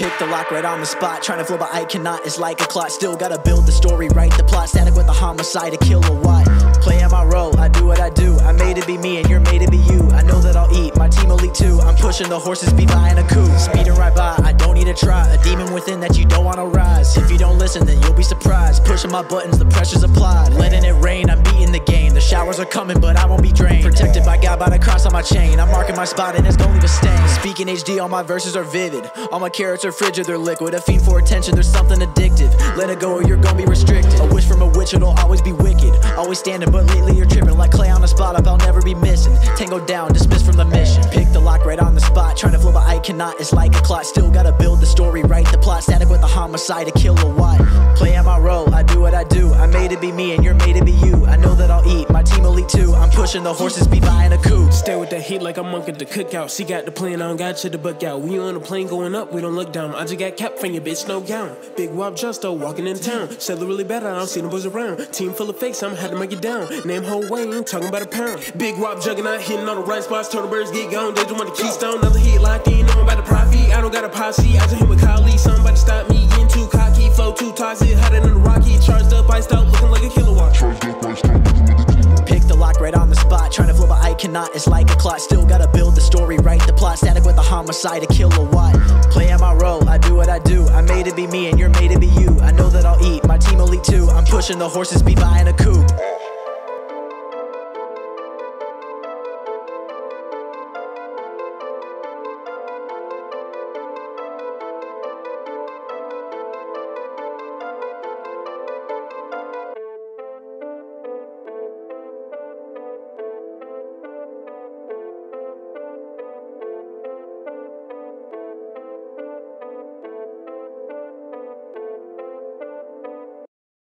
Pick the lock right on the spot. Trying to flow, but I cannot. It's like a clock. Still gotta build the story, write the plot. Static with a homicide, a kilowatt. Playing my role, I do what I do. I made it be me, and you're made to be you. I know that I'll eat. My team elite too. I'm pushing the horses, speed buying a coup. Speeding right by, I don't need to try. A demon within that you don't wanna rise. If you don't listen, then you'll be surprised. Pushing my buttons, the pressure's applied. Letting it rain, I'm beating the game. The showers are coming, but I on my chain. I'm marking my spot, and it's gonna leave a stain. Speaking HD, all my verses are vivid. All my carats are frigid, they're liquid. A fiend for attention, there's something addictive. Let it go, or you're gonna be restricted. A wish from a witch, it'll always be wicked. Always standing, but lately you're tripping. Like clay on a spot up, I'll never be missing. Tango down, dismissed from the mission. Pick the lock right on the spot. Trying to flow, but I cannot. It's like a clock. Still gotta build the story, write the plot. Static with a homicide, a kilowatt. Playing my role, I do what I do. It be me, and you're made to be you. I know that I'll eat. My team elite too. I'm pushing the horses, be buying a coup. Stay with the heat like a monk at the cookout. She got the plan, I don't got shit to book out. We on the plane going up, we don't look down. I just got capped from your bitch, no gown. Big wop justo walking in town. Said really bad, I don't see no boys around. Team full of fakes, I'm had to make it down. Name whole Wayne, talking about a pound. Big wop juggernaut, hitting all the right spots. Turtle birds get gone, they just want the keystone. Another hit locked in, know I'm about to profit. I don't got a posse, I just hit with Kali. Somebody stop me, getting too cocky. Flow too toxic, cannot. It's like a clock. Still gotta build the story, write the plot. Static with a homicide, a kilowatt. Playing my role, I do what I do. I'm made it be me, and you're made to be you. I know that I'll eat. My team elite too. I'm pushing the horses, be buying a coup.